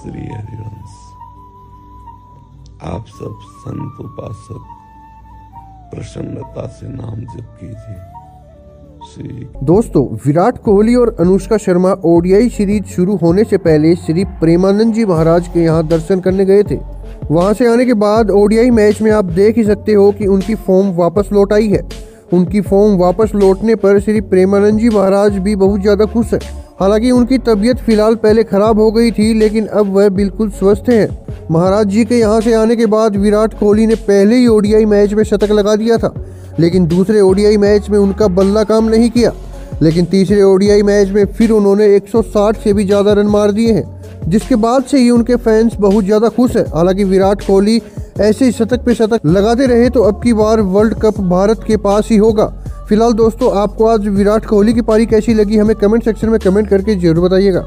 श्री हरिवंश आप सब संत उपासक, प्रसन्नता से नाम जप कीजिए। दोस्तों, विराट कोहली और अनुष्का शर्मा ओडीआई सीरीज़ शुरू होने से पहले श्री प्रेमानंद जी महाराज के यहाँ दर्शन करने गए थे। वहाँ से आने के बाद ओडीआई मैच में आप देख ही सकते हो कि उनकी फॉर्म वापस लौट आई है। उनकी फॉर्म वापस लौटने पर श्री प्रेमानंद जी महाराज भी बहुत ज़्यादा खुश है। हालाँकि उनकी तबीयत फ़िलहाल पहले खराब हो गई थी, लेकिन अब वह बिल्कुल स्वस्थ हैं। महाराज जी के यहाँ से आने के बाद विराट कोहली ने पहले ही ओडीआई मैच में शतक लगा दिया था, लेकिन दूसरे ओडीआई मैच में उनका बल्ला काम नहीं किया। लेकिन तीसरे ओडीआई मैच में फिर उन्होंने 160 से भी ज़्यादा रन मार दिए हैं, जिसके बाद से ही उनके फैंस बहुत ज़्यादा खुश हैं। हालाँकि विराट कोहली ऐसे ही शतक पे शतक लगाते रहे तो अब की बार वर्ल्ड कप भारत के पास ही होगा। फ़िलहाल दोस्तों, आपको आज विराट कोहली की पारी कैसी लगी, हमें कमेंट सेक्शन में कमेंट करके ज़रूर बताइएगा।